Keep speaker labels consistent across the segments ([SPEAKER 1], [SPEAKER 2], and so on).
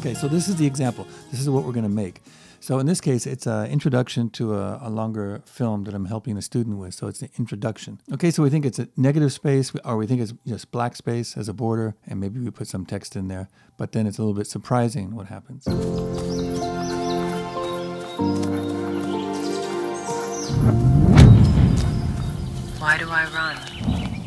[SPEAKER 1] Okay, so this is the example. This is what we're going to make. So in this case, it's an introduction to a, a, longer film that I'm helping a student with. So it's an introduction. Okay, so we think it's a negative space, or we think it's just black space as a border, and maybe we put some text in there. But then it's a little bit surprising what happens.
[SPEAKER 2] Why do I run?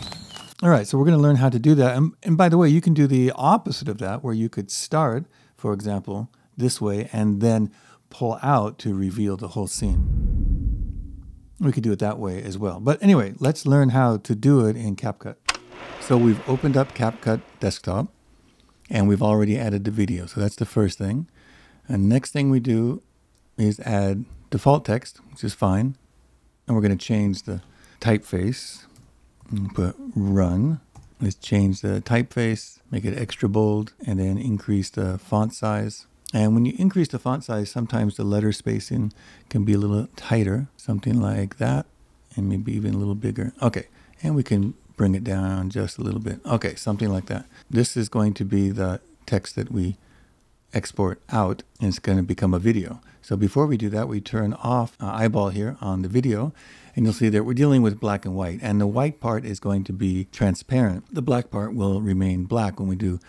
[SPEAKER 1] All right, so we're going to learn how to do that. And, and by the way, you can do the opposite of that, where you could start, for example, this way, and then pull out to reveal the whole scene. We could do it that way as well. But anyway, let's learn how to do it in CapCut. So we've opened up CapCut Desktop and we've already added the video. So that's the first thing. And next thing we do is add default text, which is fine. And we're going to change the typeface put run. Let's change the typeface, make it extra bold, and then increase the font size. And when you increase the font size, sometimes the letter spacing can be a little tighter, something like that, and maybe even a little bigger. Okay, and we can bring it down just a little bit. Okay, something like that. This is going to be the text that we export out, and it's going to become a video. So before we do that, we turn off eyeball here on the video, and you'll see that we're dealing with black and white, and the white part is going to be transparent. The black part will remain black when we do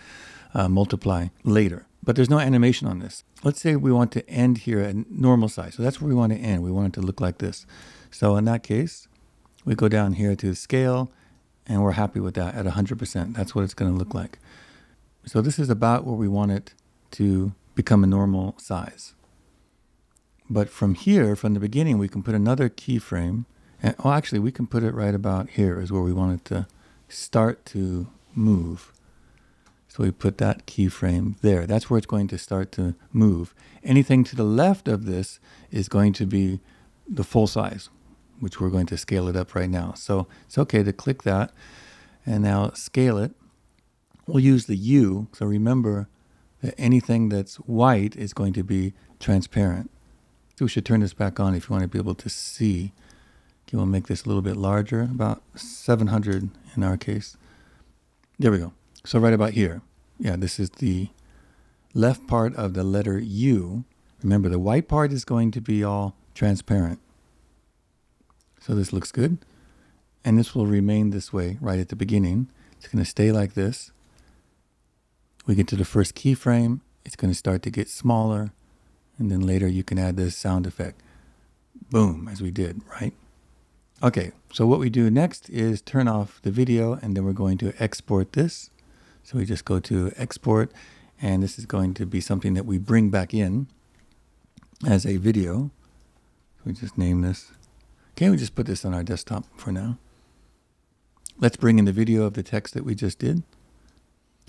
[SPEAKER 1] uh, multiply later but there's no animation on this. Let's say we want to end here at normal size. So that's where we want to end. We want it to look like this. So in that case, we go down here to scale and we're happy with that at 100%. That's what it's going to look like. So this is about where we want it to become a normal size. But from here, from the beginning, we can put another keyframe. And, oh, actually, we can put it right about here is where we want it to start to move. So we put that keyframe there. That's where it's going to start to move. Anything to the left of this is going to be the full size, which we're going to scale it up right now. So it's okay to click that and now scale it. We'll use the U. So remember that anything that's white is going to be transparent. So we should turn this back on if you want to be able to see. Okay, we'll make this a little bit larger, about 700 in our case. There we go. So right about here, yeah, this is the left part of the letter U. Remember, the white part is going to be all transparent. So this looks good. And this will remain this way right at the beginning. It's going to stay like this. We get to the first keyframe. It's going to start to get smaller. And then later you can add this sound effect. Boom, as we did, right? Okay, so what we do next is turn off the video and then we're going to export this. So we just go to export and this is going to be something that we bring back in as a video. We just name this. Can we just put this on our desktop for now? Let's bring in the video of the text that we just did.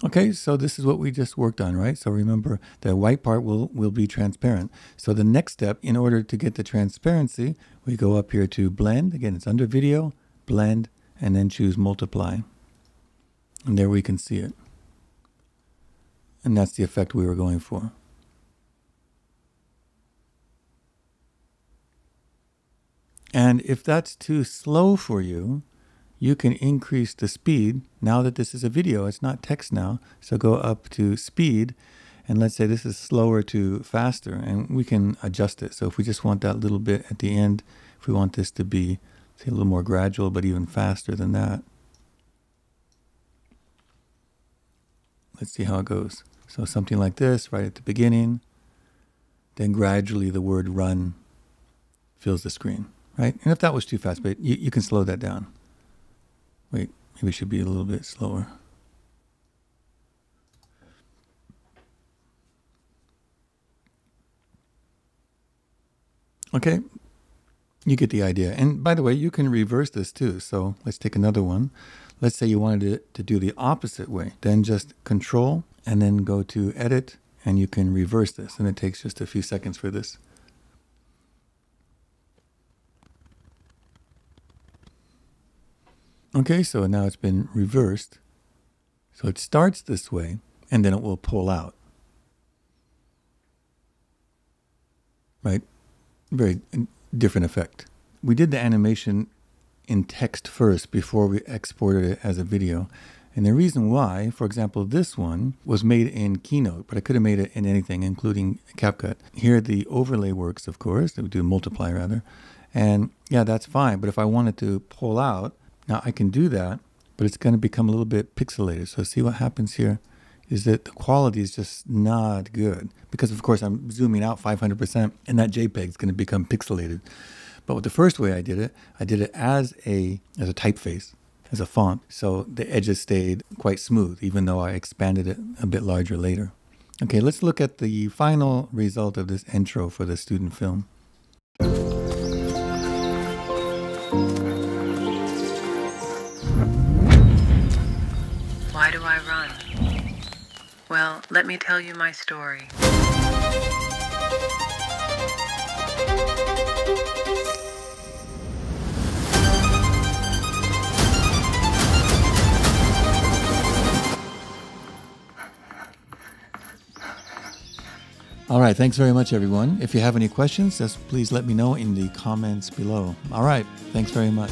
[SPEAKER 1] Okay, so this is what we just worked on, right? So remember the white part will, will be transparent. So the next step, in order to get the transparency, we go up here to blend. Again, it's under video, blend, and then choose multiply. And there we can see it. And that's the effect we were going for. And if that's too slow for you, you can increase the speed. Now that this is a video, it's not text now. So go up to speed. And let's say this is slower to faster, and we can adjust it. So if we just want that little bit at the end, if we want this to be, say, a little more gradual, but even faster than that. Let's see how it goes. So something like this right at the beginning. Then gradually the word run fills the screen, right? And if that was too fast, but you, you can slow that down. Wait, maybe it should be a little bit slower. Okay, you get the idea. And by the way, you can reverse this too. So let's take another one. Let's say you wanted it to do the opposite way. Then just control and then go to edit and you can reverse this. And it takes just a few seconds for this. Okay, so now it's been reversed. So it starts this way and then it will pull out. Right? Very uh, different effect. We did the animation in text first before we exported it as a video. And the reason why, for example, this one was made in Keynote, but I could have made it in anything, including CapCut. Here, the overlay works, of course, it would do multiply rather. And yeah, that's fine. But if I wanted to pull out, now I can do that, but it's going to become a little bit pixelated. So see what happens here is that the quality is just not good because of course I'm zooming out 500% and that JPEG is going to become pixelated. But with the first way I did it, I did it as a as a typeface, as a font. So the edges stayed quite smooth even though I expanded it a bit larger later. Okay, let's look at the final result of this intro for the student film.
[SPEAKER 2] Well, let me tell you my story.
[SPEAKER 1] All right, thanks very much, everyone. If you have any questions, just please let me know in the comments below. All right, thanks very much.